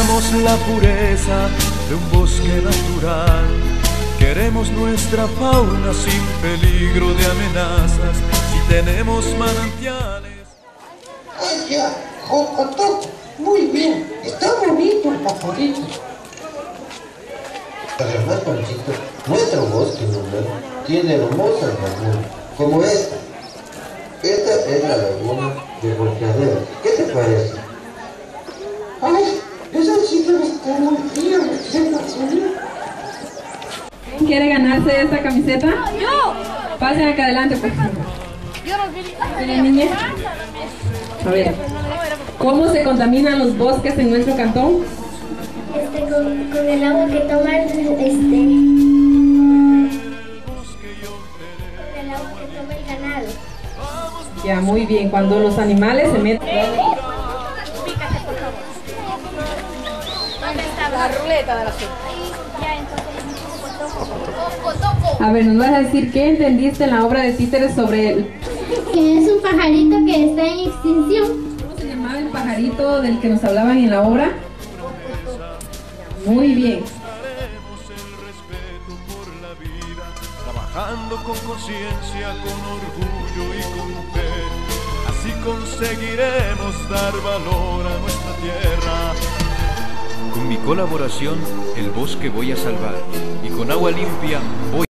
la pureza de un bosque natural. Queremos nuestra fauna sin peligro de amenazas, si tenemos manantiales. Ya, Jocotoc, muy bien, está bonito el pajarito. Además, Panchito, nuestro bosque rural tiene hermosas lagunas, como esta. Esta es la laguna de Volteadero. ¿Qué te parece? ¿Quién quiere ganarse esta camiseta? ¡Yo! Pasen acá adelante, por favor. Niña. A ver, ¿cómo se contaminan los bosques en nuestro cantón? Este, con, con el agua que toma este, con el agua que toma el ganado. Ya, muy bien. Cuando los animales se meten... Ubícate, por favor. ¿Dónde está la ruleta de la Ya, entonces, A ver, ¿nos vas a decir qué entendiste en la obra de títeres sobre el... Que es un pajarito que está en extinción. ¿Cómo se llamaba el pajarito del que nos hablaban en la obra? Muy bien. Daremos el respeto por la vida, trabajando con conciencia, con orgullo y con fe. Así conseguiremos dar valor a nuestra tierra. Colaboración, el bosque voy a salvar y con agua limpia voy